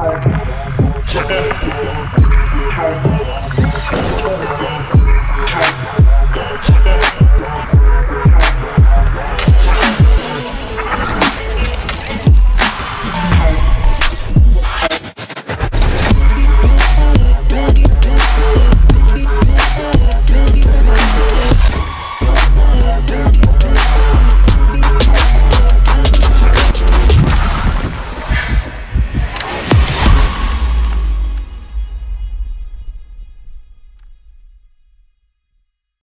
Check it.